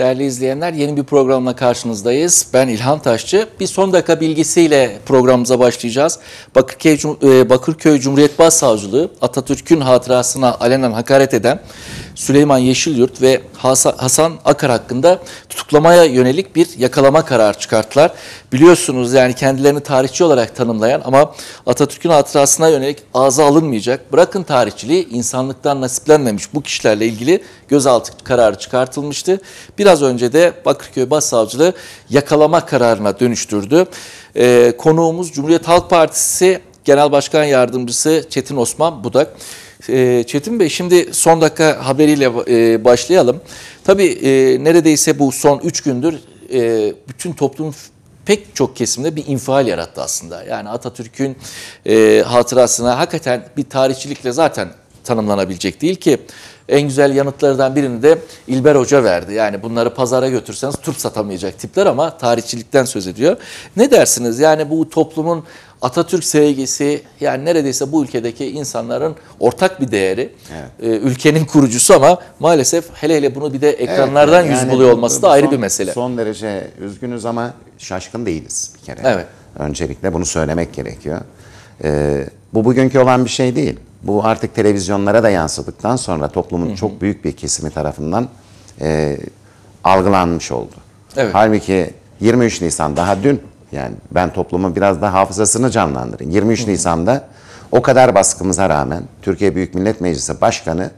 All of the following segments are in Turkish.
Değerli izleyenler yeni bir programla karşınızdayız. Ben İlhan Taşçı. Bir son dakika bilgisiyle programımıza başlayacağız. Bakırköy, e, Bakırköy Cumhuriyet Başsavcılığı Atatürk'ün hatırasına alenen hakaret eden Süleyman Yeşilyurt ve Hasan Akar hakkında tutuklamaya yönelik bir yakalama kararı çıkarttılar. Biliyorsunuz yani kendilerini tarihçi olarak tanımlayan ama Atatürk'ün hatırasına yönelik ağza alınmayacak, bırakın tarihçiliği insanlıktan nasiplenmemiş bu kişilerle ilgili gözaltı kararı çıkartılmıştı. Biraz önce de Bakırköy Başsavcılığı yakalama kararına dönüştürdü. Ee, konuğumuz Cumhuriyet Halk Partisi Genel Başkan Yardımcısı Çetin Osman Budak. Ee, Çetin Bey şimdi son dakika haberiyle e, başlayalım. Tabii e, neredeyse bu son 3 gündür e, bütün toplum pek çok kesimde bir infial yarattı aslında. Yani Atatürk'ün hatırasına hakikaten bir tarihçilikle zaten tanımlanabilecek değil ki en güzel yanıtlardan birini de İlber Hoca verdi. Yani bunları pazara götürseniz turp satamayacak tipler ama tarihçilikten söz ediyor. Ne dersiniz? Yani bu toplumun Atatürk sevgisi yani neredeyse bu ülkedeki insanların ortak bir değeri. Evet. Ee, ülkenin kurucusu ama maalesef hele hele bunu bir de ekranlardan evet, yani yüz buluyor olması da son, ayrı bir mesele. Son derece üzgünüz ama şaşkın değiliz bir kere. Evet. Öncelikle bunu söylemek gerekiyor. Ee, bu bugünkü olan bir şey değil. Bu artık televizyonlara da yansıdıktan sonra toplumun hı hı. çok büyük bir kesimi tarafından e, algılanmış oldu. Evet. Halbuki 23 Nisan daha dün yani ben toplumun biraz da hafızasını canlandırayım. 23 hı hı. Nisan'da o kadar baskımıza rağmen Türkiye Büyük Millet Meclisi Başkanı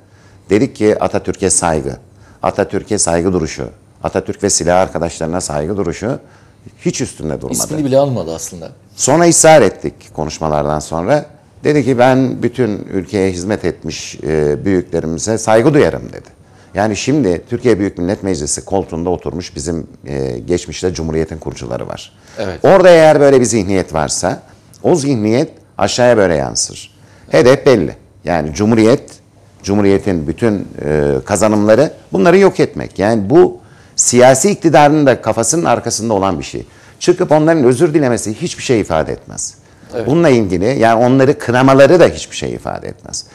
dedik ki Atatürk'e saygı, Atatürk'e saygı duruşu, Atatürk ve silah arkadaşlarına saygı duruşu hiç üstünde durmadı. İsmini bile almadı aslında. Sonra ısrar ettik konuşmalardan sonra. Dedi ki ben bütün ülkeye hizmet etmiş e, büyüklerimize saygı duyarım dedi. Yani şimdi Türkiye Büyük Millet Meclisi koltuğunda oturmuş bizim e, geçmişte Cumhuriyet'in kurucuları var. Evet. Orada eğer böyle bir zihniyet varsa o zihniyet aşağıya böyle yansır. Hedef belli. Yani Cumhuriyet, Cumhuriyet'in bütün e, kazanımları bunları yok etmek. Yani bu siyasi iktidarın da kafasının arkasında olan bir şey. Çıkıp onların özür dilemesi hiçbir şey ifade etmez. Evet. Bununla ilgili yani onları kınamaları da hiçbir şey ifade etmez.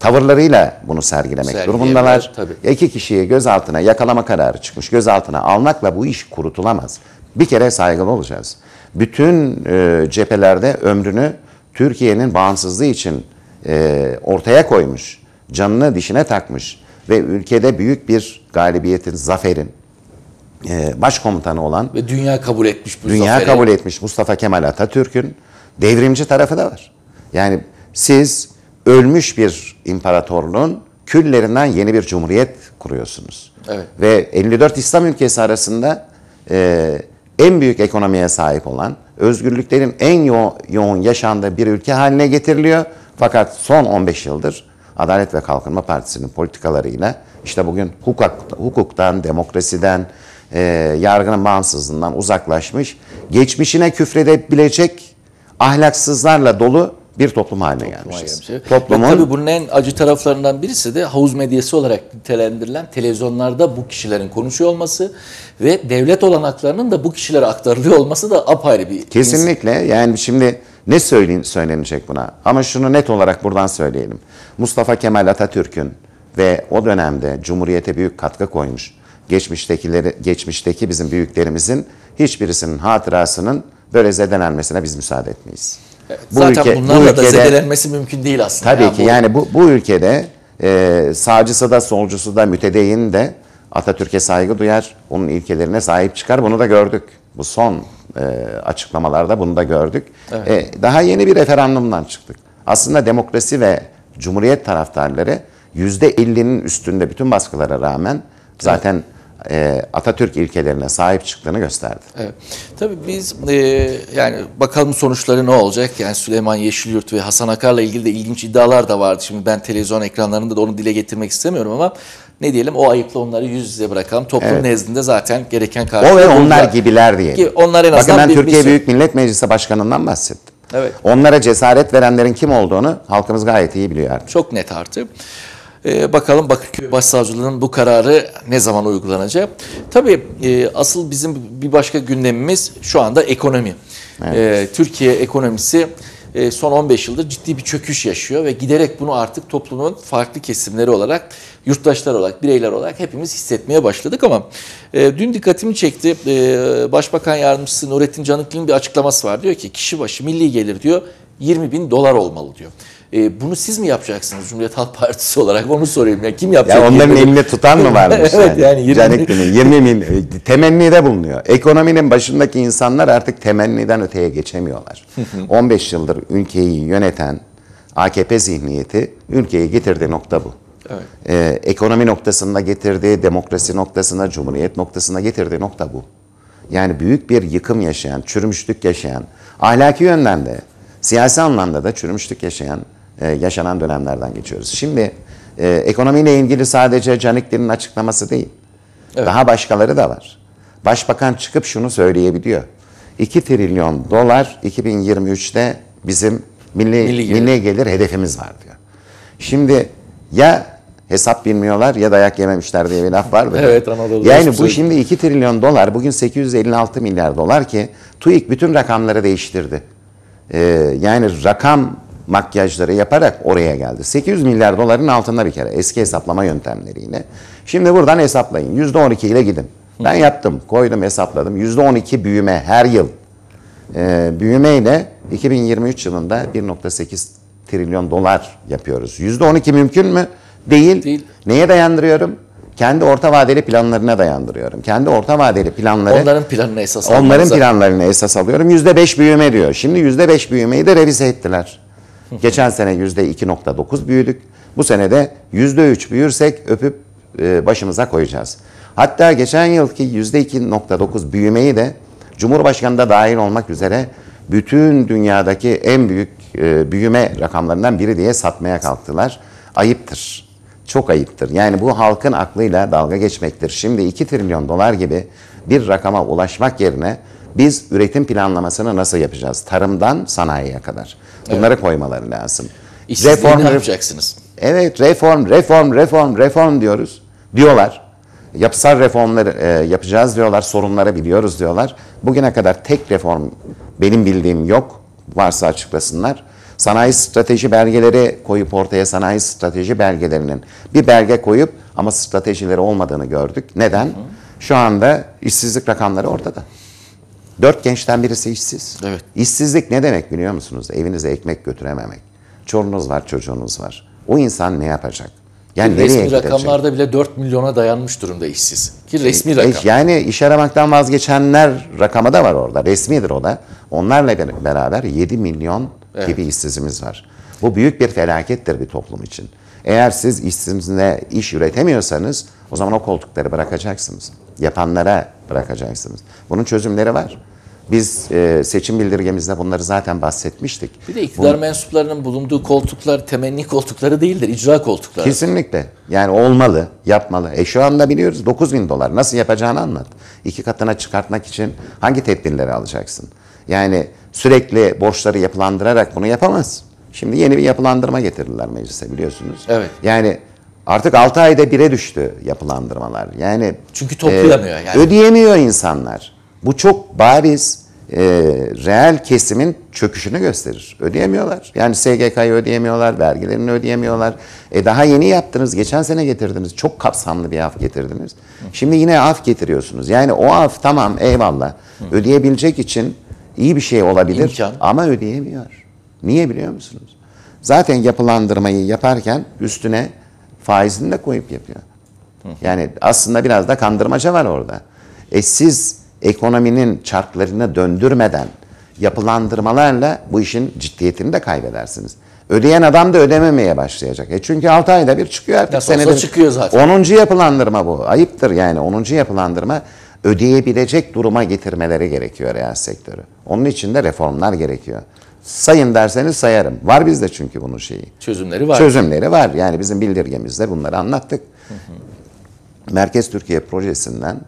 Tavırlarıyla bunu sergilemek durumundalar. Tabii. İki kişiyi gözaltına yakalama kararı çıkmış. Gözaltına almakla bu iş kurutulamaz. Bir kere saygılı olacağız. Bütün e, cephelerde ömrünü Türkiye'nin bağımsızlığı için e, ortaya koymuş. Canını dişine takmış ve ülkede büyük bir galibiyetin, zaferin e, başkomutanı olan ve dünya kabul etmiş bu dünya zaferi. kabul etmiş Mustafa Kemal Atatürk'ün devrimci tarafı da var. Yani siz ölmüş bir imparatorluğun küllerinden yeni bir cumhuriyet kuruyorsunuz. Evet. Ve 54 İslam ülkesi arasında e, en büyük ekonomiye sahip olan, özgürlüklerin en yo yoğun yaşandığı bir ülke haline getiriliyor. Fakat son 15 yıldır Adalet ve Kalkınma Partisi'nin politikalarıyla işte bugün hukuk, hukuktan, demokrasiden, e, yargının bağımsızlığından uzaklaşmış, geçmişine küfredebilecek ahlaksızlarla dolu bir toplum haline toplum gelmişiz. Gelmiş. Toplumun... Tabii bunun en acı taraflarından birisi de havuz medyası olarak nitelendirilen televizyonlarda bu kişilerin konuşuyor olması ve devlet olanaklarının da bu kişilere aktarılıyor olması da apayrı bir... Kesinlikle yani şimdi ne söyleyin, söylenecek buna ama şunu net olarak buradan söyleyelim. Mustafa Kemal Atatürk'ün ve o dönemde Cumhuriyete büyük katkı koymuş geçmiştekileri, geçmişteki bizim büyüklerimizin hiçbirisinin hatırasının böyle zedelenmesine biz müsaade etmeyiz. Evet, bu zaten ülke, bunlarla bu ülkede, da zedelenmesi mümkün değil aslında. Tabii yani ki bu, yani bu, bu ülkede e, sağcısı da solcusu da mütedeyyin de Atatürk'e saygı duyar, onun ilkelerine sahip çıkar. Bunu da gördük. Bu son e, açıklamalarda bunu da gördük. Evet. E, daha yeni bir referandumdan çıktık. Aslında demokrasi ve cumhuriyet taraftarları %50'nin üstünde bütün baskılara rağmen zaten evet e, Atatürk ilkelerine sahip çıktığını gösterdi. Evet. Tabii biz e, yani bakalım sonuçları ne olacak? Yani Süleyman Yeşilyurt ve Hasan Akar'la ilgili de ilginç iddialar da vardı. Şimdi ben televizyon ekranlarında da onu dile getirmek istemiyorum ama ne diyelim o ayıpla onları yüz yüze bırakalım. Toplum evet. nezdinde zaten gereken karşılığı. O ve onlar gibiler diyelim. Ki onlar en azından Bakın ben Türkiye bir... Büyük Millet Meclisi Başkanı'ndan bahsettim. Evet. Onlara cesaret verenlerin kim olduğunu halkımız gayet iyi biliyor artık. Çok net artı. Ee, bakalım Bakırköy Başsavcılığı'nın bu kararı ne zaman uygulanacak? Tabii e, asıl bizim bir başka gündemimiz şu anda ekonomi. Evet. E, Türkiye ekonomisi e, son 15 yıldır ciddi bir çöküş yaşıyor ve giderek bunu artık toplumun farklı kesimleri olarak, yurttaşlar olarak, bireyler olarak hepimiz hissetmeye başladık ama e, dün dikkatimi çekti. E, Başbakan Yardımcısı Nurettin Canıklı'nın bir açıklaması var. Diyor ki kişi başı milli gelir diyor 20 bin dolar olmalı diyor. E, bunu siz mi yapacaksınız Cumhuriyet Halk Partisi olarak? Onu sorayım ya. Kim yapacak? Ya onların 20 bin? elinde tutan mı varmış evet yani? yani 20 bin. Canikli'nin 20 bin temennide bulunuyor. Ekonominin başındaki insanlar artık temenniden öteye geçemiyorlar. 15 yıldır ülkeyi yöneten AKP zihniyeti ülkeyi getirdiği nokta bu. Evet. Ee, ekonomi noktasında getirdiği, demokrasi noktasına, cumhuriyet noktasına getirdiği nokta bu. Yani büyük bir yıkım yaşayan, çürümüşlük yaşayan, ahlaki yönden de, siyasi anlamda da çürümüşlük yaşayan, e, yaşanan dönemlerden geçiyoruz. Şimdi e, ekonomiyle ilgili sadece Canikli'nin açıklaması değil. Daha başkaları da var. Başbakan çıkıp şunu söyleyebiliyor. 2 trilyon dolar 2023'te bizim milli, Milli milli, gelir. gelir. hedefimiz var diyor. Şimdi ya hesap bilmiyorlar ya dayak yememişler diye bir laf var. Evet, Anadolu'da Yani bu şey- şimdi 2 trilyon dolar bugün 856 milyar dolar ki TÜİK bütün rakamları değiştirdi. Ee, yani rakam makyajları yaparak oraya geldi. 800 milyar doların altında bir kere eski hesaplama yöntemleriyle. Şimdi buradan hesaplayın. %12 ile gidin. Ben yaptım, koydum, hesapladım. %12 büyüme her yıl. Ee, büyümeyle 2023 yılında 1.8 trilyon dolar yapıyoruz. %12 mümkün mü? Değil. Değil. Neye dayandırıyorum? Kendi orta vadeli planlarına dayandırıyorum. Kendi orta vadeli planları Onların planına esas Onların almanıza- planlarını esas alıyorum. Yüzde beş büyüme diyor. Şimdi yüzde beş büyümeyi de revize ettiler. Geçen sene yüzde iki nokta dokuz büyüdük. Bu sene de yüzde üç büyürsek öpüp e, başımıza koyacağız. Hatta geçen yılki yüzde iki nokta dokuz büyümeyi de Cumhurbaşkanı da dahil olmak üzere bütün dünyadaki en büyük e, büyüme rakamlarından biri diye satmaya kalktılar. Ayıptır. Çok ayıptır. Yani bu halkın aklıyla dalga geçmektir. Şimdi 2 trilyon dolar gibi bir rakama ulaşmak yerine biz üretim planlamasını nasıl yapacağız? Tarımdan sanayiye kadar. Bunları koymaları lazım. İşsizliği ne yapacaksınız? Evet reform, reform, reform, reform diyoruz. Diyorlar. Yapısal reformları e, yapacağız diyorlar. Sorunları biliyoruz diyorlar. Bugüne kadar tek reform benim bildiğim yok. Varsa açıklasınlar. Sanayi strateji belgeleri koyup ortaya sanayi strateji belgelerinin bir belge koyup ama stratejileri olmadığını gördük. Neden? Şu anda işsizlik rakamları ortada. Dört gençten birisi işsiz. Evet. İşsizlik ne demek biliyor musunuz? Evinize ekmek götürememek. Çorunuz var, çocuğunuz var. O insan ne yapacak? Yani nereye resmi gidecek? rakamlarda bile 4 milyona dayanmış durumda işsiz. Ki resmi E, rakam. Yani iş aramaktan vazgeçenler rakamı da var orada. Resmidir o da. Onlarla ber- beraber 7 milyon gibi işsizimiz var. Bu büyük bir felakettir bir toplum için. Eğer siz işsizliğine iş üretemiyorsanız o zaman o koltukları bırakacaksınız. Yapanlara bırakacaksınız. Bunun çözümleri var. Biz e, seçim bildirgemizde bunları zaten bahsetmiştik. Bir de iktidar mensuplarının bulunduğu koltuklar temenni koltukları değildir, icra koltukları. Kesinlikle. Yani olmalı, yapmalı. E şu anda biliyoruz 9 bin dolar. Nasıl yapacağını anlat. İki katına çıkartmak için hangi tedbirleri alacaksın? Yani sürekli borçları yapılandırarak bunu yapamaz. Şimdi yeni bir yapılandırma getirdiler meclise biliyorsunuz. Evet. Yani artık 6 ayda bire düştü yapılandırmalar. Yani e, Çünkü toplayamıyor yani. Ödeyemiyor insanlar. Bu çok bariz e, reel kesimin çöküşünü gösterir. Ödeyemiyorlar. Yani SGK'yı ödeyemiyorlar, vergilerini ödeyemiyorlar. E daha yeni yaptınız, geçen sene getirdiniz. Çok kapsamlı bir af getirdiniz. Şimdi yine af getiriyorsunuz. Yani o af tamam eyvallah. Ödeyebilecek için iyi bir şey olabilir İmkan. ama ödeyemiyor. Niye biliyor musunuz? Zaten yapılandırmayı yaparken üstüne faizini de koyup yapıyor. Yani aslında biraz da kandırmaca var orada. E siz ekonominin çarklarını döndürmeden yapılandırmalarla bu işin ciddiyetini de kaybedersiniz. Ödeyen adam da ödememeye başlayacak. E çünkü 6 ayda bir çıkıyor artık. Senede- çıkıyor zaten. 10. yapılandırma bu. Ayıptır yani 10. yapılandırma ödeyebilecek duruma getirmeleri gerekiyor reel sektörü. Onun için de reformlar gerekiyor. Sayın derseniz sayarım. Var bizde çünkü bunun şeyi. Çözümleri var. Çözümleri var. Yani bizim bildirgemizde bunları anlattık. Merkez Türkiye projesinden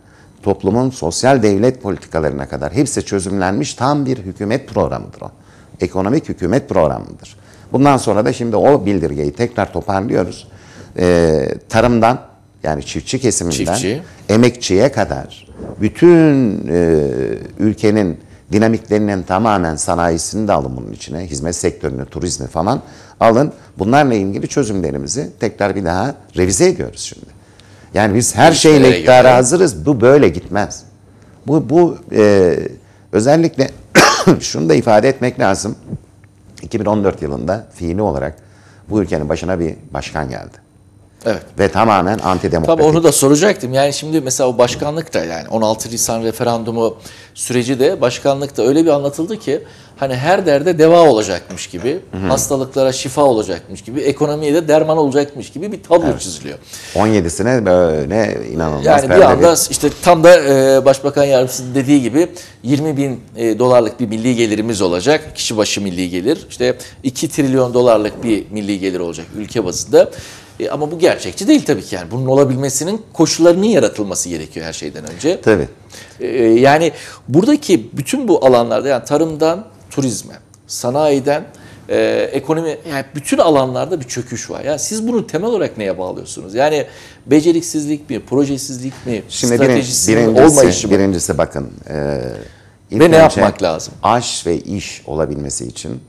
toplumun sosyal devlet politikalarına kadar hepsi çözümlenmiş tam bir hükümet programıdır o. Ekonomik hükümet programıdır. Bundan sonra da şimdi o bildirgeyi tekrar toparlıyoruz. Ee, tarımdan yani çiftçi kesiminden Çiftçi. emekçiye kadar bütün e, ülkenin dinamiklerinin tamamen sanayisini de alın bunun içine. Hizmet sektörünü, turizmi falan alın. Bunlarla ilgili çözümlerimizi tekrar bir daha revize ediyoruz şimdi. Yani biz her şeyle iktidara göre. hazırız. Bu böyle gitmez. Bu, bu e, özellikle şunu da ifade etmek lazım. 2014 yılında fiili olarak bu ülkenin başına bir başkan geldi. Evet. Ve tamamen antidemokratik. Tabii onu da soracaktım. Yani şimdi mesela o başkanlık da yani 16 Nisan referandumu süreci de başkanlıkta öyle bir anlatıldı ki hani her derde deva olacakmış gibi, hastalıklara şifa olacakmış gibi, ekonomiye de derman olacakmış gibi bir tablo çiziliyor. 17'sine böyle inanılmaz Yani bir anda işte tam da e, Başbakan Yardımcısı dediği gibi 20 bin e, dolarlık bir milli gelirimiz olacak. Kişi başı milli gelir. İşte 2 trilyon dolarlık bir milli gelir olacak ülke bazında. E, ama bu gerçekçi değil tabii ki yani. Bunun olabilmesinin koşullarının yaratılması gerekiyor her şeyden önce. Tabii. E, yani buradaki bütün bu alanlarda yani tarımdan turizme, sanayiden e, ekonomi yani bütün alanlarda bir çöküş var. Yani siz bunu temel olarak neye bağlıyorsunuz? Yani beceriksizlik mi, projesizlik mi, Şimdi birin, stratejisinin birincisi, olmayışı mı? birincisi bakın. E, ilk Ve ne yapmak lazım? Aş ve iş olabilmesi için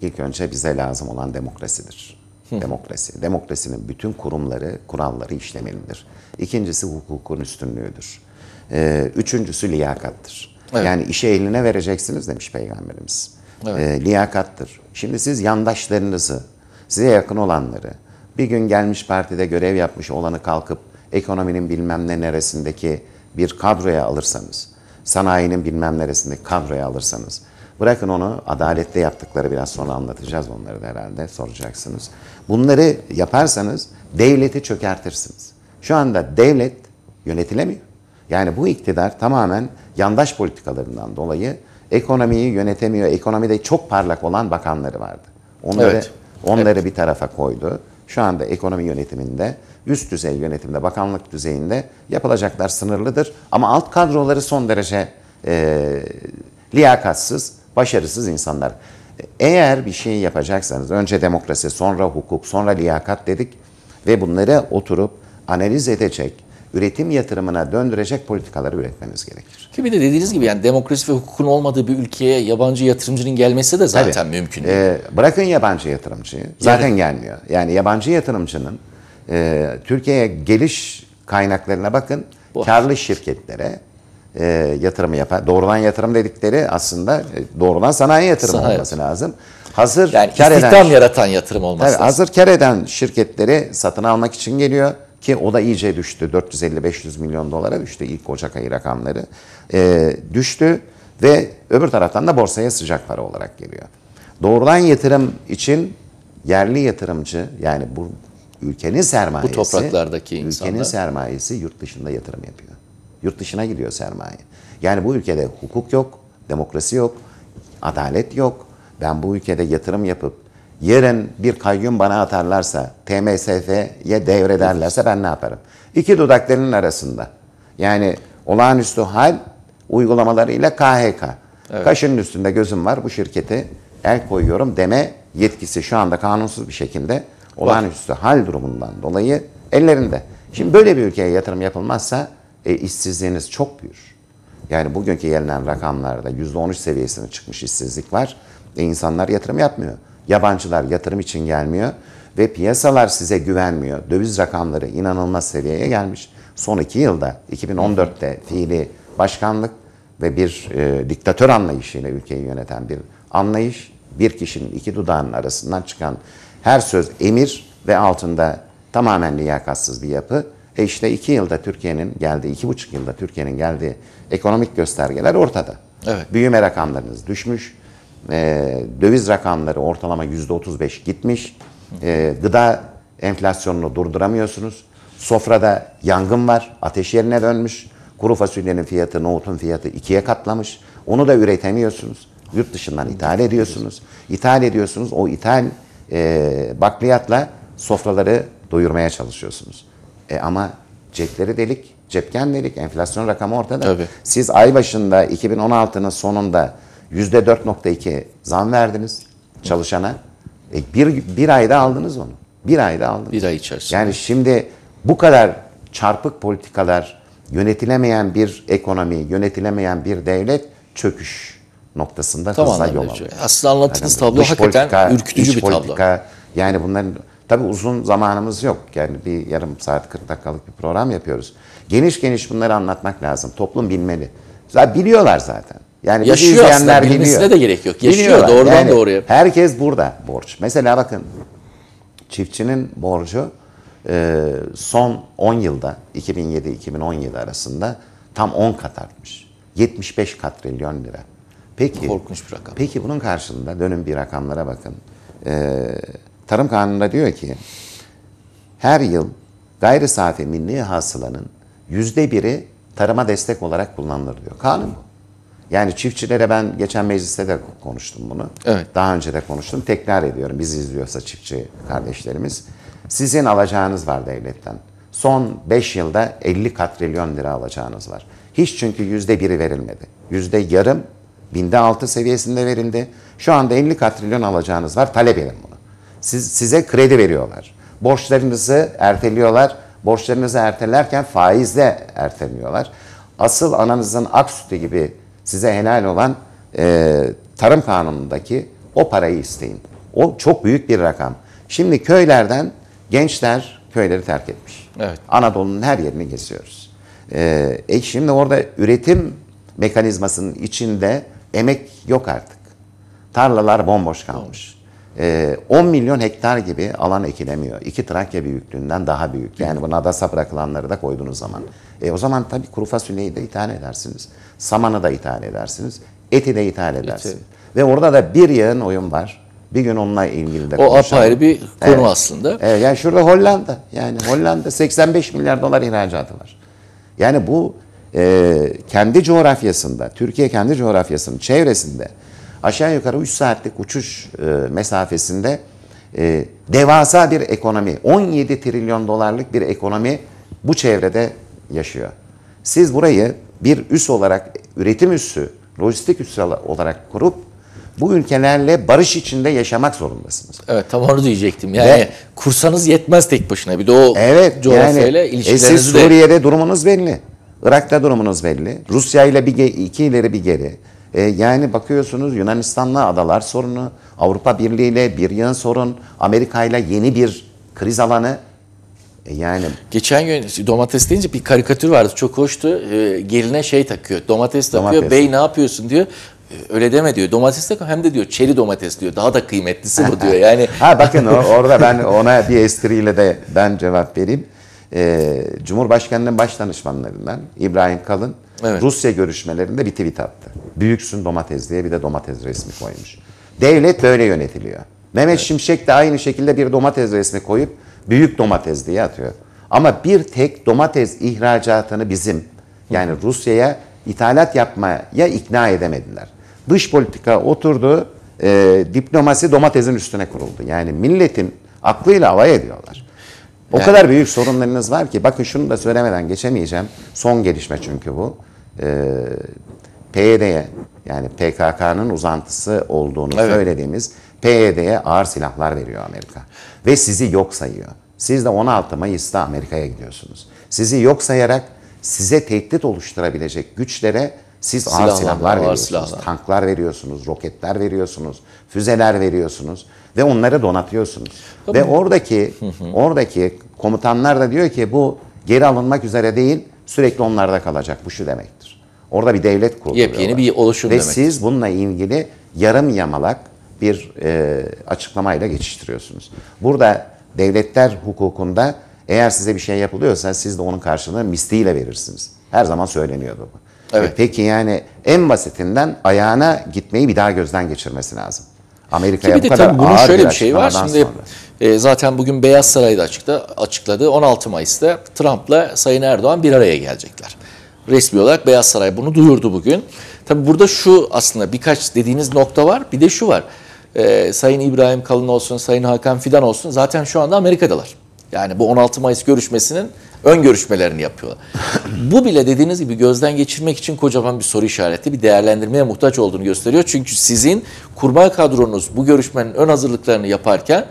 ilk önce bize lazım olan demokrasidir. Demokrasi. Demokrasinin bütün kurumları, kuralları işlemelidir. İkincisi hukukun üstünlüğüdür. E, üçüncüsü liyakattır. Evet. Yani işi eline vereceksiniz demiş Peygamberimiz. E, liyakattır. Şimdi siz yandaşlarınızı, size yakın olanları, bir gün gelmiş partide görev yapmış olanı kalkıp ekonominin bilmem ne neresindeki bir kadroya alırsanız, sanayinin bilmem neresindeki kadroya alırsanız, bırakın onu adalette yaptıkları biraz sonra anlatacağız onları da herhalde soracaksınız. Bunları yaparsanız devleti çökertirsiniz. Şu anda devlet yönetilemiyor. Yani bu iktidar tamamen yandaş politikalarından dolayı ekonomiyi yönetemiyor. Ekonomide çok parlak olan bakanları vardı. Onları Evet. onları bir tarafa koydu. Şu anda ekonomi yönetiminde, üst düzey yönetimde, bakanlık düzeyinde yapılacaklar sınırlıdır. Ama alt kadroları son derece e, liyakatsız, başarısız insanlar. Eğer bir şey yapacaksanız, önce demokrasi, sonra hukuk, sonra liyakat dedik ve bunları oturup analiz edecek, üretim yatırımına döndürecek politikaları üretmeniz gerekir. Ki bir de dediğiniz gibi yani demokrasi ve hukukun olmadığı bir ülkeye yabancı yatırımcının gelmesi de zaten Tabii. mümkün değil. Ee, bırakın yabancı yatırımcıyı. Zaten gelmiyor. Yani yabancı yatırımcının e, Türkiye'ye geliş kaynaklarına bakın. Bu. Karlı şirketlere e, yatırımı yapar. Doğrudan yatırım dedikleri aslında e, doğrudan sanayi yatırımı Sanayi olması lazım. Hazır yani kar eden istihdam yaratan yatırım olması Tabii lazım. hazır kar eden şirketleri satın almak için geliyor ki o da iyice düştü. 450-500 milyon dolara düştü ilk Ocak ayı rakamları. Ee, düştü ve öbür taraftan da borsaya sıcak para olarak geliyor. Doğrudan yatırım için yerli yatırımcı yani bu ülkenin sermayesi topraklardaki ülkenin insanlar. sermayesi yurt dışında yatırım yapıyor. Yurt dışına gidiyor sermaye. Yani bu ülkede hukuk yok, demokrasi yok, adalet yok. Ben bu ülkede yatırım yapıp yarın bir kayyum bana atarlarsa, TMSF'ye devrederlerse ben ne yaparım? İki dudaklarının arasında. Yani olağanüstü hal uygulamalarıyla KHK. Kaşının üstünde gözüm var bu şirkete el koyuyorum deme yetkisi şu anda kanunsuz bir şekilde olağanüstü hal durumundan dolayı ellerinde. Şimdi böyle bir ülkeye yatırım yapılmazsa e, işsizliğiniz çok büyür. Yani bugünkü gelinen rakamlarda %13 seviyesine çıkmış işsizlik var. E insanlar yatırım yapmıyor. Yabancılar yatırım için gelmiyor ve piyasalar size güvenmiyor. Döviz rakamları inanılmaz seviyeye gelmiş. Son iki yılda 2014'te fiili başkanlık ve bir e, diktatör anlayışıyla ülkeyi yöneten bir anlayış, bir kişinin iki dudağının arasından çıkan her söz emir ve altında tamamen liyakatsız bir yapı. E işte iki yılda Türkiye'nin geldiği, iki buçuk yılda Türkiye'nin geldiği ekonomik göstergeler ortada. Evet. Büyüme rakamlarınız düşmüş. E, döviz rakamları ortalama yüzde otuz beş gitmiş. E, gıda enflasyonunu durduramıyorsunuz. Sofrada yangın var. Ateş yerine dönmüş. Kuru fasulyenin fiyatı, nohutun fiyatı ikiye katlamış. Onu da üretemiyorsunuz. Yurt dışından ithal ediyorsunuz. İthal ediyorsunuz. O ithal e, bakliyatla sofraları doyurmaya çalışıyorsunuz. E ama cepleri delik, cepken delik, enflasyon rakamı ortada. Tabii. Siz ay başında 2016'nın sonunda %4.2 zam verdiniz çalışana. E bir, bir ayda aldınız onu. Bir ayda aldınız. Bir ay içerisinde. Yani şimdi bu kadar çarpık politikalar, yönetilemeyen bir ekonomi, yönetilemeyen bir devlet çöküş noktasında Tam hızla yol alıyor. Aslında anlattığınız Yani tablo hakikaten politika, ürkütücü bir tablo. politika, Yani bunların tabii uzun zamanımız yok. Yani bir yarım saat 40 dakikalık bir program yapıyoruz. Geniş geniş bunları anlatmak lazım. Toplum bilmeli. Zaten biliyorlar zaten. Yani bizi Yaşıyor izleyenler aslında, bilmesine biliyor. de gerek yok. Yaşıyor, Biliyorlar. doğrudan doğruya. Herkes burada borç. Mesela bakın çiftçinin borcu e, son 10 yılda 2007-2017 arasında tam 10 kat artmış. 75 katrilyon lira. Peki Korkunç bir rakam. Peki bunun karşılığında dönün bir rakamlara bakın. Ee, Tarım Kanunu'nda diyor ki her yıl gayri safi milli hasılanın yüzde biri tarıma destek olarak kullanılır diyor. Kanun bu. Yani çiftçilere ben geçen mecliste de konuştum bunu. Evet. Daha önce de konuştum. Tekrar ediyorum. Bizi izliyorsa çiftçi kardeşlerimiz. Sizin alacağınız var devletten. Son 5 yılda 50 katrilyon lira alacağınız var. Hiç çünkü yüzde biri verilmedi. Yüzde yarım, binde altı seviyesinde verildi. Şu anda 50 katrilyon alacağınız var. Talep edin bunu. Siz, size kredi veriyorlar. Borçlarınızı erteliyorlar. Borçlarınızı ertelerken faizle erteliyorlar. Asıl ananızın ak sütü gibi size helal olan e, tarım kanunundaki o parayı isteyin. O çok büyük bir rakam. Şimdi köylerden gençler köyleri terk etmiş. Evet. Anadolu'nun her yerini geziyoruz. Ee, e şimdi orada üretim mekanizmasının içinde emek yok artık. Tarlalar bomboş kalmış. Ee, 10 milyon hektar gibi alan ekilemiyor. İki Trakya büyüklüğünden daha büyük. Yani buna adasa bırakılanları da koyduğunuz zaman. E, o zaman tabii kuru fasulyeyi de ithal edersiniz. Samanı da ithal edersiniz. Eti de ithal edersiniz. Ve orada da bir yığın oyun var. Bir gün onunla ilgili de O konuşalım. apayrı bir konu Evet. aslında. Evet, yani şurada Hollanda. Yani Hollanda 85 milyar dolar ihracatı var. Yani bu e, kendi coğrafyasında, Türkiye kendi coğrafyasının çevresinde aşağı yukarı 3 saatlik uçuş e, mesafesinde e, devasa bir ekonomi, 17 trilyon dolarlık bir ekonomi bu çevrede yaşıyor. Siz burayı bir üs olarak, üretim üssü, lojistik üssü olarak kurup bu ülkelerle barış içinde yaşamak zorundasınız. Evet tam onu diyecektim. Yani Ve- kursanız yetmez tek başına. Bir de o Evet coğrafyayla yani, e, ilişkilerinizi siz de Suriye'de durumunuz belli. Irak'ta durumunuz belli. Rusya ile bir ge- iki ileri bir geri. E, yani bakıyorsunuz Yunanistan'la adalar sorunu, Avrupa Birliği ile bir yığın sorun, Amerika ile yeni bir kriz alanı. E, yani Geçen gün domates deyince bir karikatür vardı. Çok hoştu. Ee, geline şey takıyor. Domates takıyor. Domates. Bey ne yapıyorsun diyor. Ee, Öyle deme diyor. Domates takıyor. Hem de diyor çeri domates diyor. Daha da kıymetlisi bu diyor. Yani ha bakın o- orada ben ona bir espriyle de ben cevap vereyim. Ee, Cumhurbaşkanı'nın baş danışmanlarından İbrahim Kalın Evet. Rusya görüşmelerinde bir tweet attı. Büyüksün domates diye bir de domates resmi koymuş. Devlet böyle yönetiliyor. Mehmet Şimşek de aynı şekilde bir domates resmi koyup büyük domates diye atıyor. Ama bir tek domates ihracatını bizim yani Rusya'ya ithalat yapmaya ikna edemediler. Dış politika oturdu, e, diplomasi domatesin üstüne kuruldu. Yani milletin aklıyla alay ediyorlar. O Yani- kadar büyük sorunlarınız var ki bakın şunu da söylemeden geçemeyeceğim. Son gelişme çünkü bu. Ee, PYD'ye yani PKK'nın uzantısı olduğunu Evet. söylediğimiz PYD'ye ağır silahlar veriyor Amerika. Ve sizi yok sayıyor. Siz de 16 Mayıs'ta Amerika'ya gidiyorsunuz. Sizi yok sayarak size tehdit oluşturabilecek güçlere siz ağır Silahlar, silahlar ağır veriyorsunuz. silahlar. Tanklar veriyorsunuz, roketler veriyorsunuz, füzeler veriyorsunuz ve onları donatıyorsunuz. Ve oradaki oradaki komutanlar da diyor ki bu geri alınmak üzere değil, sürekli onlarda kalacak. Bu şu demektir. Orada bir devlet kuruluyorlar. Yepyeni bir oluşum Ve demektir. siz bununla ilgili yarım yamalak bir e, açıklamayla geçiştiriyorsunuz. Burada devletler hukukunda eğer size bir şey yapılıyorsa siz de onun karşılığını misliyle verirsiniz. Her zaman söyleniyordu bu. Evet. E Peki yani en basitinden ayağına gitmeyi bir daha gözden geçirmesi lazım. Amerika'ya bu kadar tabii bunun ağır şöyle bir şey var. Şimdi sonra. e, zaten bugün Beyaz Saray'da açıkla, açıkladı. 16 Mayıs'ta Trump'la Sayın Erdoğan bir araya gelecekler. Resmi olarak Beyaz Saray bunu duyurdu bugün. Tabii burada şu aslında birkaç dediğiniz nokta var. Bir de şu var. E, Sayın İbrahim Kalın olsun, Sayın Hakan Fidan olsun zaten şu anda Amerika'dalar. Yani bu 16 Mayıs görüşmesinin ön görüşmelerini yapıyorlar. Bu bile dediğiniz gibi gözden geçirmek için kocaman bir soru işareti, bir değerlendirmeye muhtaç olduğunu gösteriyor. Çünkü sizin kurmay kadronuz bu görüşmenin ön hazırlıklarını yaparken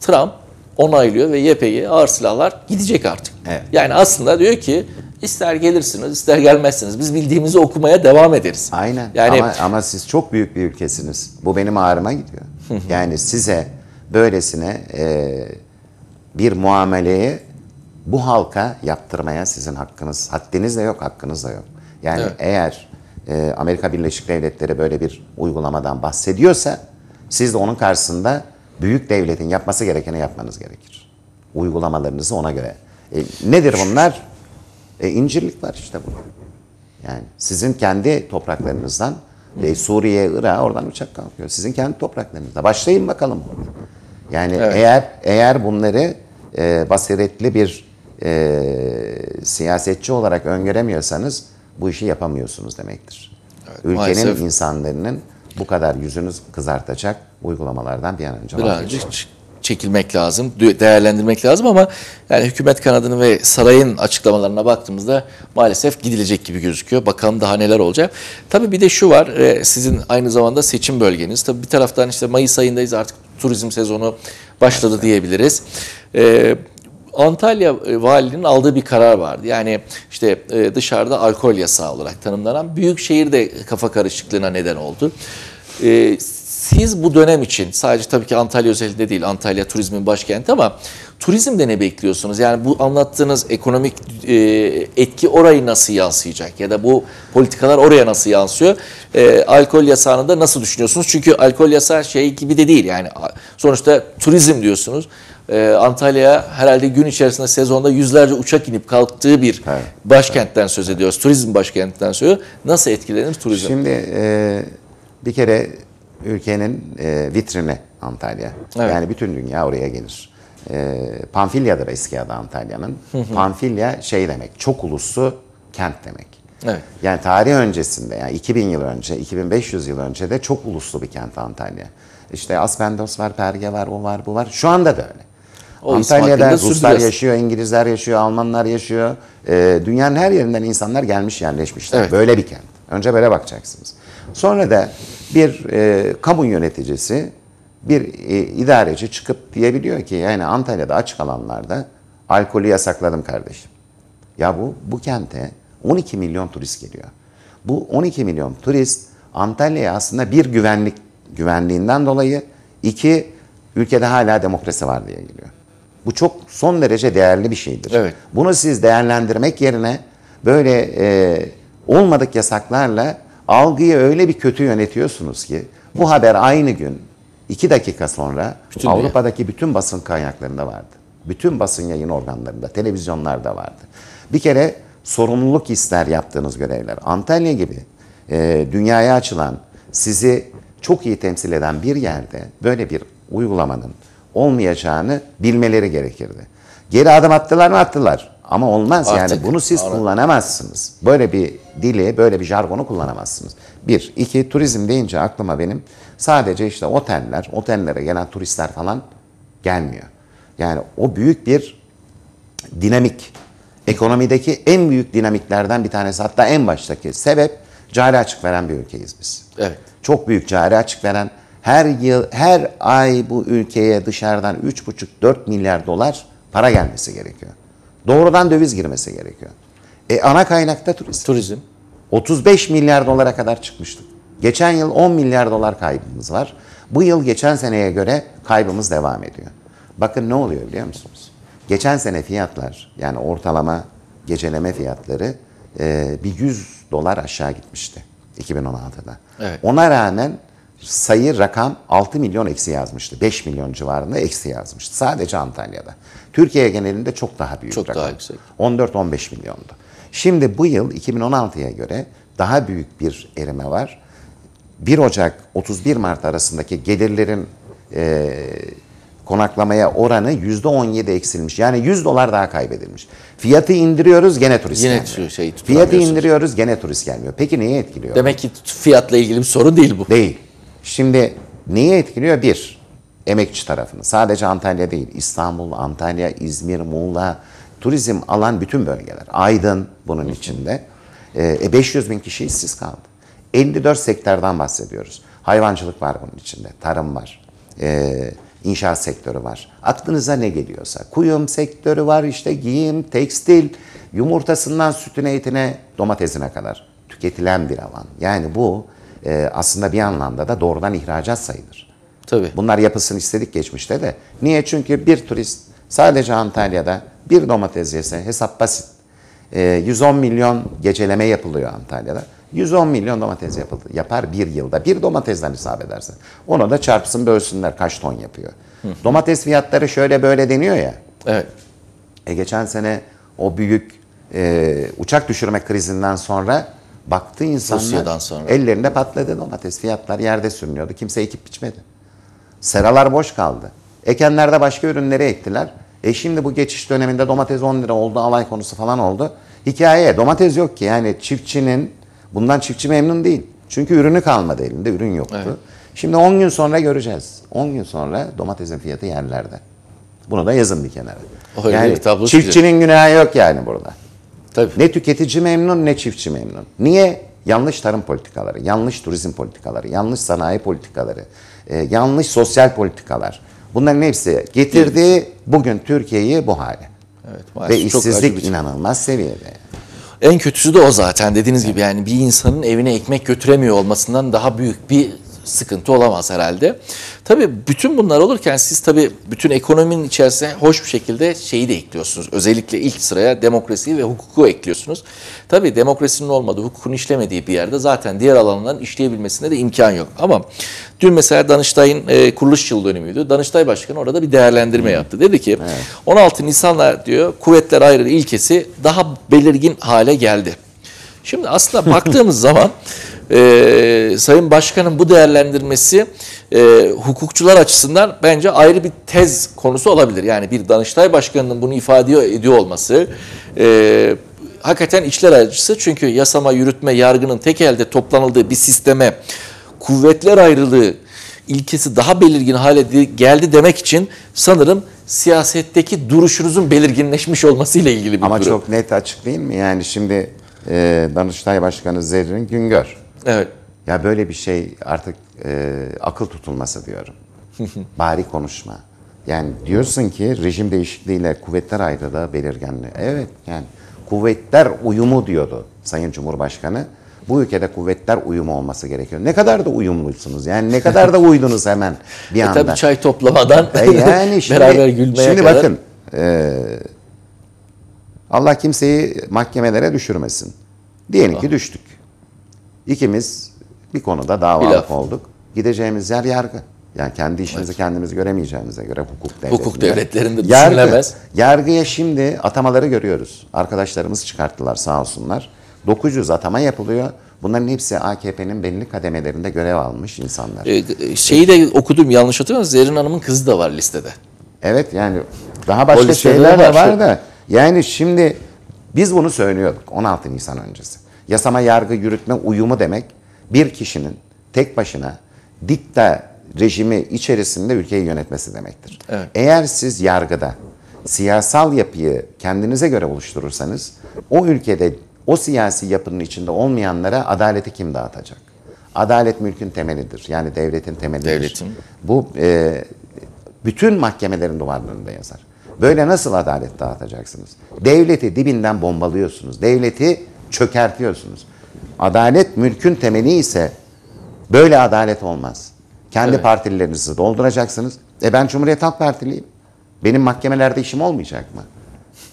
Trump onaylıyor ve YPG ağır silahlar gidecek artık. Evet. Yani aslında diyor ki İster gelirsiniz, ister gelmezsiniz. Biz bildiğimizi okumaya devam ederiz. Aynen. Yani ama, ama siz çok büyük bir ülkesiniz. Bu benim ağrıma gidiyor. yani size böylesine e, bir muameleyi bu halka yaptırmaya sizin hakkınız, haddiniz de yok, hakkınız da yok. Yani Evet. eğer e, Amerika Birleşik Devletleri böyle bir uygulamadan bahsediyorsa siz de onun karşısında büyük devletin yapması gerekeni yapmanız gerekir. Uygulamalarınızı ona göre. E, nedir bunlar? E, incirlik var işte bu. Yani sizin kendi topraklarınızdan e, Suriye, Irak'a oradan uçak kalkıyor. Sizin kendi topraklarınızda. Başlayın bakalım. Yani Evet. eğer eğer bunları e, basiretli bir e, siyasetçi olarak öngöremiyorsanız bu işi yapamıyorsunuz demektir. Ülkenin maalesef. insanların bu kadar yüzünü kızartacak uygulamalardan bir an önce vazgeçin. Çekilmek lazım, değerlendirmek lazım ama yani hükümet kanadını ve sarayın açıklamalarına baktığımızda maalesef gidilecek gibi gözüküyor. Bakalım daha neler olacak. Tabii bir de şu var, e, sizin aynı zamanda seçim bölgeniz. Tabii bir taraftan işte Mayıs ayındayız artık turizm sezonu başladı diyebiliriz. E, Antalya e, valinin aldığı bir karar vardı. Yani işte e, dışarıda alkol yasağı olarak tanımlanan büyük şehirde kafa karışıklığına neden oldu. Siz bu dönem için sadece tabii ki Antalya özelinde değil, Antalya turizmin başkenti ama turizmde ne bekliyorsunuz? Yani bu anlattığınız ekonomik e, etki orayı nasıl yansıyacak ya da bu politikalar oraya nasıl yansıyor? E, alkol yasağını da nasıl düşünüyorsunuz? Çünkü alkol yasağı şey gibi de değil yani sonuçta turizm diyorsunuz. E, Antalya'ya herhalde gün içerisinde sezonda yüzlerce uçak inip kalktığı bir Evet. başkentten söz ediyoruz. Turizm başkentinden söz ediyoruz. Nasıl etkilenir turizm? Şimdi e, bir kere ülkenin e, vitrini Antalya. Evet. Yani bütün dünya oraya gelir. E, Pamfilya'dır eski adı Antalya'nın. Pamfilya şey demek, çok uluslu kent demek. Evet. Yani tarih öncesinde yani 2000 yıl önce, 2500 yıl önce de çok uluslu bir kent Antalya. İşte Aspendos var, Perge var, o var, bu var. Şu anda da öyle. O Antalya'da Ruslar yaşıyor, İngilizler yaşıyor, Almanlar yaşıyor. Ee, dünyanın her yerinden insanlar gelmiş yerleşmişler. Evet. Böyle bir kent. Önce böyle bakacaksınız. Sonra da bir e, kamu yöneticisi, bir e, idareci çıkıp diyebiliyor ki yani Antalya'da açık alanlarda alkolü yasakladım kardeşim. Ya bu bu kente 12 milyon turist geliyor. Bu 12 milyon turist Antalya'ya aslında bir güvenlik güvenliğinden dolayı iki ülkede hala demokrasi var diye geliyor. Bu çok son derece değerli bir şeydir. Evet. Bunu siz değerlendirmek yerine böyle e, olmadık yasaklarla algıyı öyle bir kötü yönetiyorsunuz ki bu haber aynı gün iki dakika sonra Bütün dünya. Avrupa'daki bütün basın kaynaklarında vardı. Bütün basın yayın organlarında, televizyonlarda vardı. Bir kere sorumluluk ister yaptığınız görevler. Antalya gibi e, dünyaya açılan, sizi çok iyi temsil eden bir yerde böyle bir uygulamanın olmayacağını bilmeleri gerekirdi. Geri adım attılar mı attılar. Ama olmaz yani Artık, bunu siz anladım. kullanamazsınız. Böyle bir dili, böyle bir jargonu kullanamazsınız. Bir. iki turizm deyince aklıma benim sadece işte oteller, otellere gelen turistler falan gelmiyor. Yani o büyük bir dinamik. Ekonomideki en büyük dinamiklerden bir tanesi hatta en baştaki sebep cari açık veren bir ülkeyiz biz. Evet. Çok büyük cari açık veren her yıl her ay bu ülkeye dışarıdan 3,5-4 milyar dolar para gelmesi gerekiyor. Doğrudan döviz girmesi gerekiyor. E ana kaynakta turizm. Turizm. 35 milyar dolara kadar çıkmıştık. Geçen yıl 10 milyar dolar kaybımız var. Bu yıl geçen seneye göre kaybımız devam ediyor. Bakın ne oluyor biliyor musunuz? Geçen sene fiyatlar yani ortalama geceleme fiyatları e, bir 100 dolar aşağı gitmişti 2016'da. Evet. Ona rağmen sayı rakam 6 milyon eksi yazmıştı. 5 milyon civarında eksi yazmıştı. Sadece Antalya'da. Türkiye genelinde çok daha büyük Çok rakam. daha yüksek. 14-15 milyondu. Şimdi bu yıl 2016'ya göre daha büyük bir erime var. 1 Ocak 31 Mart arasındaki gelirlerin e, konaklamaya oranı %17 eksilmiş. Yani 100 dolar daha kaybedilmiş. Fiyatı indiriyoruz gene turist Yine gelmiyor. şey Fiyatı tutamıyorsunuz. indiriyoruz gene turist gelmiyor. Peki neyi etkiliyor? Demek ki fiyatla ilgili bir sorun değil bu. Değil. Şimdi neyi etkiliyor? Bir, emekçi tarafını. Sadece Antalya değil. İstanbul, Antalya, İzmir, Muğla, turizm alan bütün bölgeler. Aydın bunun içinde. E, 500 bin kişi işsiz kaldı. 54 sektörden bahsediyoruz. Hayvancılık var bunun içinde. Tarım var. Ee, inşaat sektörü var. Aklınıza ne geliyorsa. Kuyum sektörü var, işte giyim, tekstil, Yumurtasından sütüne, etine, domatesine kadar tüketilen bir alan. Yani bu e, aslında bir anlamda da doğrudan ihracat sayılır. Tabii. Bunlar yapısını istedik geçmişte de. Niye? Çünkü bir turist sadece Antalya'da bir domates yese hesap basit. E, 110 milyon geceleme yapılıyor Antalya'da. 110 milyon domates yapıldı, yapar bir yılda. Bir domatesden hesap edersen. Onu da çarpsın bölsünler kaç ton yapıyor. Domates fiyatları şöyle böyle deniyor ya. Evet. E geçen sene o büyük e, uçak düşürme krizinden sonra baktı insanlar Rusya'dan sonra. ellerinde patladı domates. Fiyatlar yerde sürünüyordu. Kimse ekip biçmedi. Seralar boş kaldı. Ekenler de başka ürünleri ektiler. E şimdi bu geçiş döneminde domates 10 lira oldu, alay konusu falan oldu. Hikaye domates yok ki yani çiftçinin bundan çiftçi memnun değil. Çünkü ürünü kalmadı elinde, ürün yoktu. Evet. Şimdi 10 gün sonra göreceğiz. 10 gün sonra domatesin fiyatı yerlerde. Bunu da yazın bir kenara. Öyle yani çiftçinin günahı yok yani burada. Tabii. Ne tüketici memnun ne çiftçi memnun. Niye? Yanlış tarım politikaları, yanlış turizm politikaları, yanlış sanayi politikaları, e, yanlış sosyal politikalar. Bunların hepsi getirdi bugün Türkiye'yi bu hale. Evet, Ve maalesef çok acı bir işsizlik şey. inanılmaz seviyede. En kötüsü de o zaten dediğiniz gibi yani bir insanın evine ekmek götüremiyor olmasından daha büyük bir sıkıntı olamaz herhalde. Tabii bütün bunlar olurken siz tabii bütün ekonominin içerisine hoş bir şekilde şeyi de ekliyorsunuz. Özellikle ilk sıraya demokrasiyi ve hukuku ekliyorsunuz. Tabii demokrasinin olmadığı, hukukun işlemediği bir yerde zaten diğer alanların işleyebilmesine de imkan yok. Ama dün mesela Danıştay'ın e, kuruluş yıl dönümüydü. Danıştay Başkanı orada bir değerlendirme yaptı. Dedi ki 16 Nisan'la diyor kuvvetler ayrılığı ilkesi daha belirgin hale geldi. Şimdi aslında baktığımız zaman e, Sayın Başkan'ın bu değerlendirmesi e, hukukçular açısından bence ayrı bir tez konusu olabilir. Yani bir Danıştay Başkanı'nın bunu ifade ediyor olması e, hakikaten içler acısı. Çünkü yasama, yürütme, yargının tek elde toplanıldığı bir sisteme kuvvetler ayrılığı ilkesi daha belirgin hale geldi demek için sanırım siyasetteki duruşunuzun belirginleşmiş olmasıyla ilgili bir Ama durum. çok net açık değil mi? Yani şimdi e, Danıştay Başkanı Zerrin Güngör. Evet. Ya böyle bir şey artık e, akıl tutulması diyorum. Bari konuşma. Yani diyorsun ki rejim değişikliğiyle kuvvetler ayrılığı belirgenliği. Evet yani kuvvetler uyumu diyordu Sayın Cumhurbaşkanı. Bu ülkede kuvvetler uyumu olması gerekiyor. Ne kadar da uyumlusunuz. Yani ne kadar da uydunuz hemen bir E anda. tabii çay toplamadan E yani şimdi, beraber gülmeye şimdi kadar. bakın e, Allah kimseyi mahkemelere düşürmesin. Diyelim ki düştük. İkimiz bir konuda davalık olduk. Gideceğimiz yer yargı. Yani kendi işimizi kendimiz göremeyeceğimize göre hukuk devletinde. Hukuk devletlerinde Yargı. düşünülemez. Yargıya şimdi atamaları görüyoruz. Arkadaşlarımız çıkarttılar sağ olsunlar. 900 atama yapılıyor. Bunların hepsi AKP'nin belli kademelerinde görev almış insanlar. E, şeyi de okudum yanlış hatırlamıyorsam Zerrin Hanım'ın kızı da var listede. Evet yani daha başka şeyler de var da yani şimdi biz bunu söylüyorduk 16 Nisan öncesi. Yasama yargı yürütme uyumu demek bir kişinin tek başına dikta rejimi içerisinde ülkeyi yönetmesi demektir. Evet. Eğer siz yargıda siyasal yapıyı kendinize göre oluşturursanız o ülkede o siyasi yapının içinde olmayanlara adaleti kim dağıtacak? Adalet mülkün temelidir. Yani devletin temelidir. Devletin. Bu e, bütün mahkemelerin duvarlarında yazar. Böyle nasıl adalet dağıtacaksınız? Devleti dibinden bombalıyorsunuz. Devleti çökertiyorsunuz. Adalet mülkün temeli ise böyle adalet olmaz. Kendi Evet. partilerinizi dolduracaksınız. E ben Cumhuriyet Halk Partiliyim. Benim mahkemelerde işim olmayacak mı?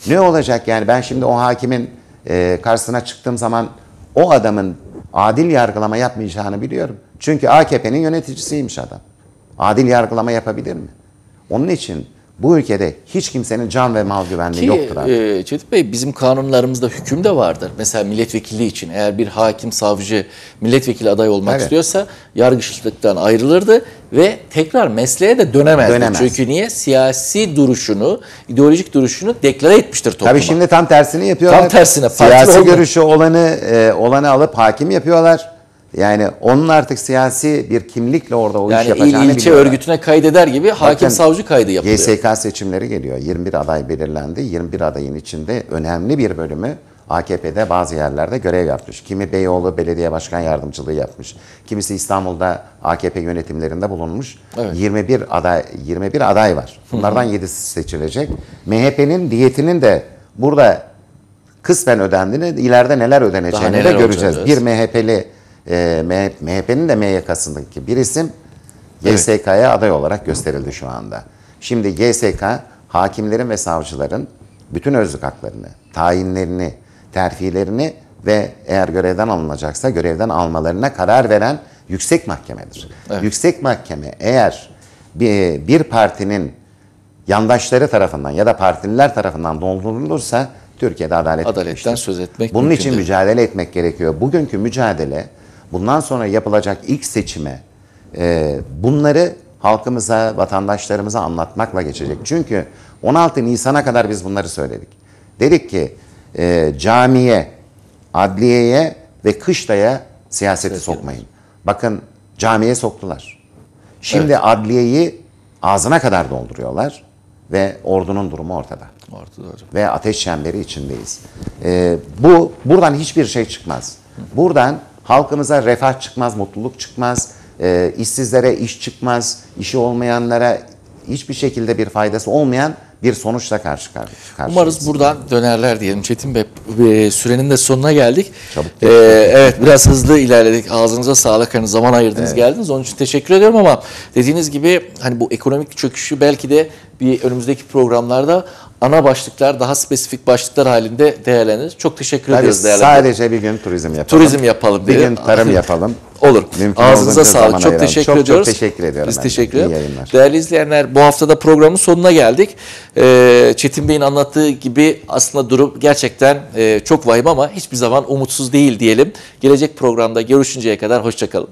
Ne olacak yani ben şimdi o hakimin e, karşısına çıktığım zaman o adamın adil yargılama yapmayacağını biliyorum. Çünkü AKP'nin yöneticisiymiş adam. Adil yargılama yapabilir mi? Onun için bu ülkede hiç kimsenin can ve mal güvenliği Ki yoktur abi. e, Çetin Bey bizim kanunlarımızda hüküm de vardır. Mesela milletvekili için eğer bir hakim, savcı milletvekili aday olmak Evet. istiyorsa yargıçlıktan ayrılırdı ve tekrar mesleğe de dönemezdi. Dönemez. Çünkü niye? Siyasi duruşunu, ideolojik duruşunu deklare etmiştir topluma. Tabii şimdi tam tersini yapıyorlar. Tam tersine, Siyasi olmuyor. görüşü olanı e, olanı alıp hakim yapıyorlar. Yani onun artık siyasi bir kimlikle orada o iş yani il yapacağını ilçe biliyorlar. örgütüne kaydeder gibi hakim Bakın, savcı kaydı yapılıyor. YSK seçimleri geliyor. 21 aday belirlendi. 21 adayın içinde önemli bir bölümü AKP'de bazı yerlerde görev yapmış. Kimi Beyoğlu Belediye Başkan Yardımcılığı yapmış. Kimisi İstanbul'da AKP yönetimlerinde bulunmuş. Evet. 21 aday 21 aday var. Bunlardan 7'si seçilecek. MHP'nin diyetinin de burada kısmen ödendiğini, ileride neler ödeneceğini neler de göreceğiz. olacak, Bir MHP'li, e, MHP'nin de MYK'sındaki bir isim GSK'ya aday olarak gösterildi şu anda. Şimdi GSK hakimlerin ve savcıların bütün özlük haklarını, tayinlerini, terfilerini ve eğer görevden alınacaksa görevden almalarına karar veren yüksek mahkemedir. Evet. Yüksek mahkeme eğer bir, bir partinin yandaşları tarafından ya da partililer tarafından doldurulursa Türkiye'de adalet Adaletten bitmiştir. söz etmek Bunun mümkün için mücadele etmek gerekiyor. Bugünkü mücadele bundan sonra yapılacak ilk seçime e, bunları halkımıza, vatandaşlarımıza anlatmakla geçecek. Çünkü 16 Nisan'a kadar biz bunları söyledik. Dedik ki e, camiye, adliyeye ve kışlaya siyaseti sokmayın. Bakın camiye soktular. Şimdi adliyeyi ağzına kadar dolduruyorlar ve ordunun durumu ortada Ortada hocam. ve ateş çemberi içindeyiz. Ee, bu buradan hiçbir şey çıkmaz. Buradan halkımıza refah çıkmaz, mutluluk çıkmaz, e, işsizlere iş çıkmaz, işi olmayanlara hiçbir şekilde bir faydası olmayan bir sonuçla karşı karşı. Umarız buradan dönerler diyelim. Çetin Bey e, sürenin de sonuna geldik. Çabuk Ee, evet biraz hızlı ilerledik. Ağzınıza sağlık. Hani zaman ayırdınız geldiniz. Onun için teşekkür ediyorum ama dediğiniz gibi hani bu ekonomik çöküşü belki de bir önümüzdeki programlarda ana başlıklar daha spesifik başlıklar halinde değerlenir. Çok teşekkür Tabii ediyoruz değerli. sadece bir gün turizm yapalım. Turizm yapalım Bir gün tarım yapalım. Olur. Mümkün Ağzınıza sağlık. Çok ayıralım. teşekkür Çok çok ediyoruz. teşekkür ediyorum Biz ben teşekkür ederiz. Değerli izleyenler bu hafta da programın sonuna geldik. Ee, Çetin Bey'in anlattığı gibi aslında durum gerçekten e, çok vahim ama hiçbir zaman umutsuz değil diyelim. Gelecek programda görüşünceye kadar hoşçakalın.